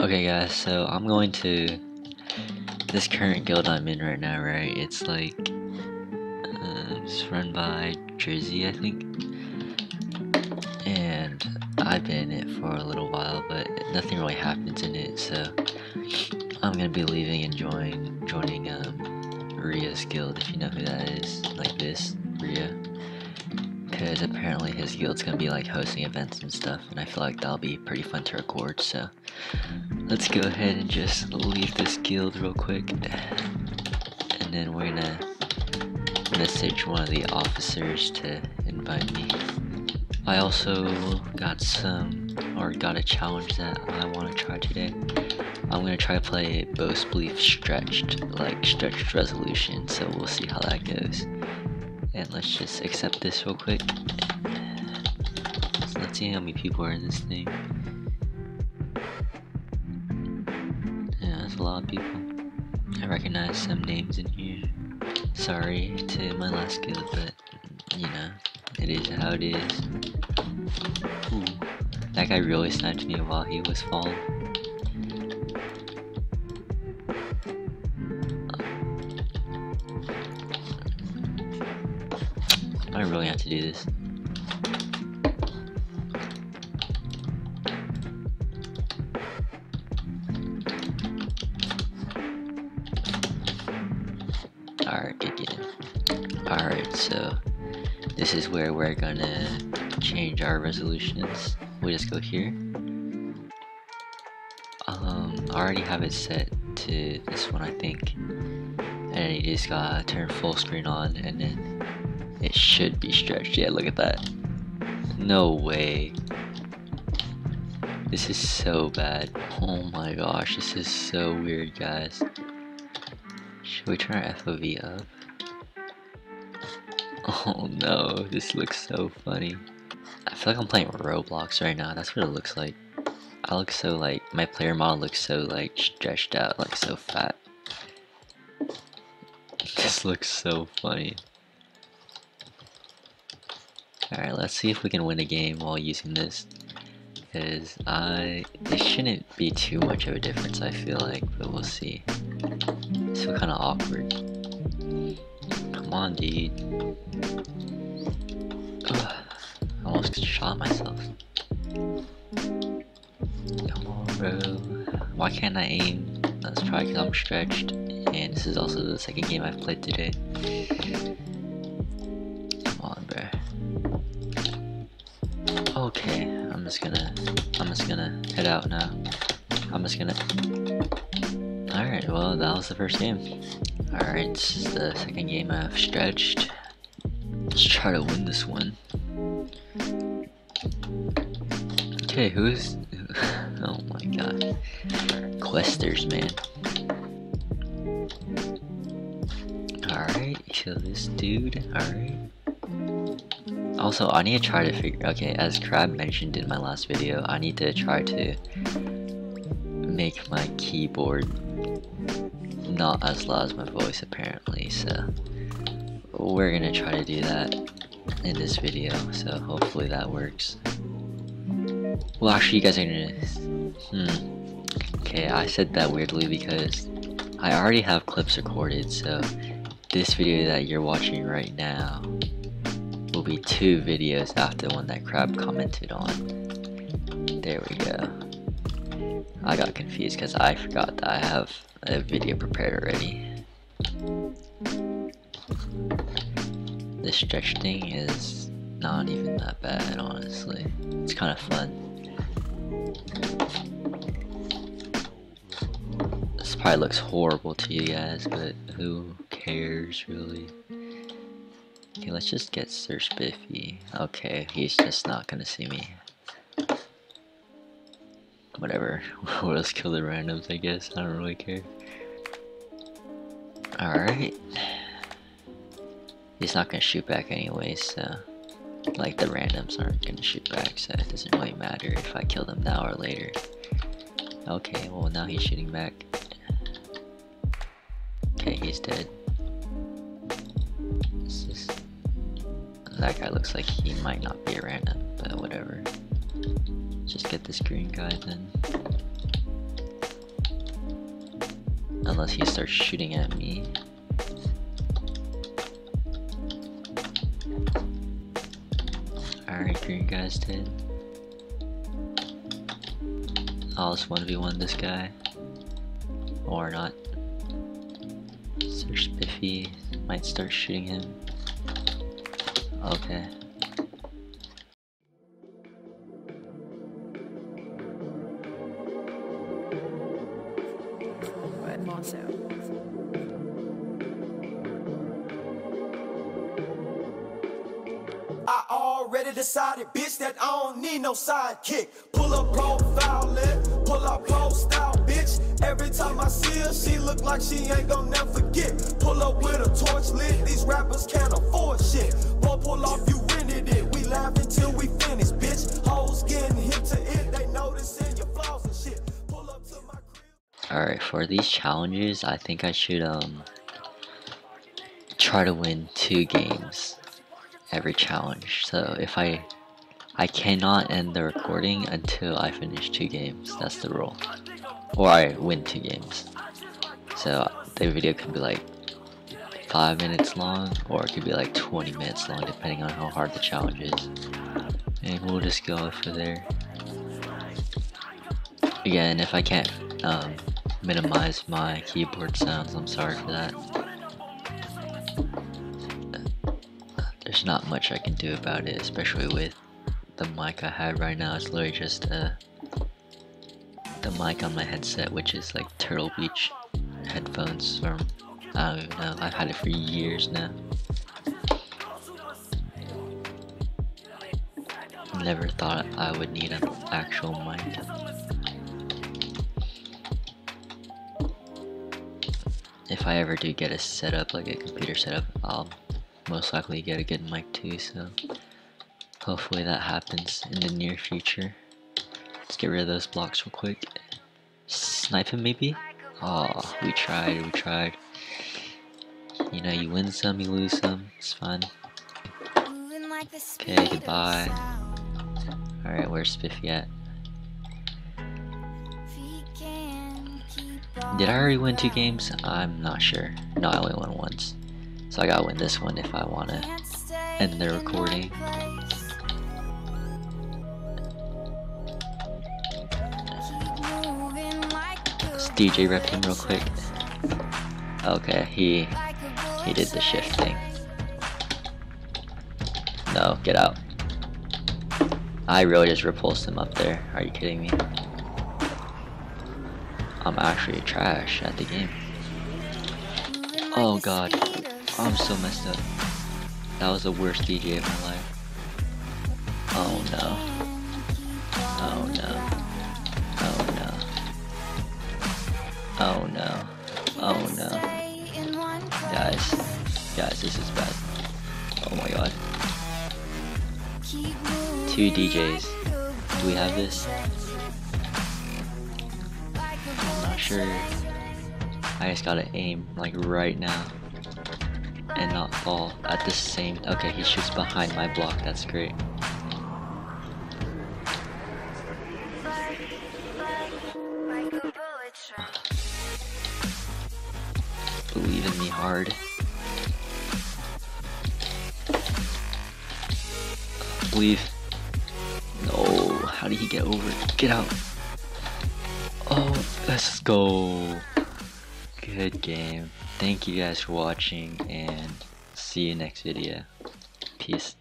Okay guys, so I'm going to this current guild I'm in right now, right? It's like uh, it's run by Jersey, I think. And I've been in it for a little while, but nothing really happens in it, so I'm gonna be leaving and join joining um Ria's guild if you know who that is. Like this, Ria because apparently his guild's gonna be like hosting events and stuff, and I feel like that'll be pretty fun to record. So let's go ahead and just leave this guild real quick, and then we're gonna message one of the officers to invite me. I also got some, or got a challenge that I want to try today. I'm gonna try to play Bowspleef stretched, like stretched resolution, so we'll see how that goes. And let's just accept this real quick. So let's see how many people are in this thing. Yeah, there's a lot of people. I recognize some names in here. Sorry to my last guild, but you know, it is how it is. Ooh, that guy really sniped me while he was falling. Do this. Alright. Alright, so this is where we're gonna change our resolutions. We just go here. Um, I already have it set to this one, I think. And you just gotta turn full screen on and then it should be stretched. Yeah, look at that. No way. This is so bad. Oh my gosh, this is so weird, guys. Should we turn our FOV up? Oh no, this looks so funny. I feel like I'm playing Roblox right now. That's what it looks like. I look so like, my player model looks so like stretched out, like so fat. This looks so funny. Alright, let's see if we can win a game while using this. Because I... It shouldn't be too much of a difference, I feel like, but we'll see. It's feel kind of awkward. Come on, dude. Ugh, I almost shot myself. Come on, bro. Why can't I aim? That's probably because I'm stretched. And this is also the second game I've played today. Okay, I'm just gonna, I'm just gonna head out now. I'm just gonna. Alright, well, that was the first game. Alright, this is the second game I've stretched. Let's try to win this one. Okay, who's. Oh my god. Questers, man. Alright, kill this dude. Alright. Also, I need to try to figure. Okay, as Crab mentioned in my last video, I need to try to make my keyboard not as loud as my voice, apparently. So, we're gonna try to do that in this video. So, hopefully, that works. Well, actually, you guys are gonna. Hmm. Okay, I said that weirdly because I already have clips recorded, so this video that you're watching right now be two videos after one that Crab commented on. There we go. I got confused because I forgot that I have a video prepared already. This stretch thing is not even that bad, honestly. It's kind of fun. This probably looks horrible to you guys, but who cares really? Okay, let's just get Sir Spiffy. Okay, he's just not gonna see me. Whatever. we'll just kill the randoms, I guess. I don't really care. Alright. He's not gonna shoot back anyway, so... Like, the randoms aren't gonna shoot back, so it doesn't really matter if I kill them now or later. Okay, well now he's shooting back. Okay, he's dead. That guy looks like he might not be a random, but whatever. Just get this green guy then. Unless he starts shooting at me. Alright, green guys did. I'll just 1v1 this guy. Or not. Sir Spiffy. Might start shooting him. Okay. I already decided, bitch, that I don't need no sidekick. Pull up profile lit, pull up post out, bitch. Every time I see her, she look like she ain't gonna never forget. Pull up with a torch lit, these rappers can't afford shit. Boy, pull off, you rented it. We laugh until we finish, bitch. Hoes getting to it, they noticing your flaws and shit. Pull up to my crib. Alright, for these challenges, I think I should um try to win two games every challenge. So if I I cannot end the recording until I finish two games. That's the rule. Or I win two games. So the video could be like five minutes long or it could be like 20 minutes long depending on how hard the challenge is. And we'll just go for there. Again, if I can't um, minimize my keyboard sounds, I'm sorry for that. there's not much I can do about it, especially with the mic I had right now. It's literally just uh, the mic on my headset, which is like Turtle Beach headphones from, I don't even know, I've had it for years now. Never thought I would need an actual mic. If I ever do get a setup, like a computer setup, I'll most likely get a good mic too, so hopefully that happens in the near future. Let's get rid of those blocks real quick. Snipe him maybe? Oh, we tried, we tried. You know, you win some, you lose some, it's fun. Okay, goodbye. Alright, where's Spiffy at? Did I already win two games? I'm not sure. No, I only won once. So I gotta win this one if I wanna end the recording. Let's DJ rep him real quick. Okay, he he did the shift thing. No, get out. I really just repulsed him up there. Are you kidding me? I'm actually trash at the game. Oh god. I'm so messed up. That was the worst DJ of my life. Oh no. Oh no. Oh no. Oh no. Guys. Guys, this is bad. Oh my god. Two DJs. Do we have this? I'm not sure. I just gotta aim like right now and not fall at the same okay he shoots behind my block that's great hard believe no how did he get over it? get out. Oh let's go. Good game. Thank you guys for watching and see you next video. Peace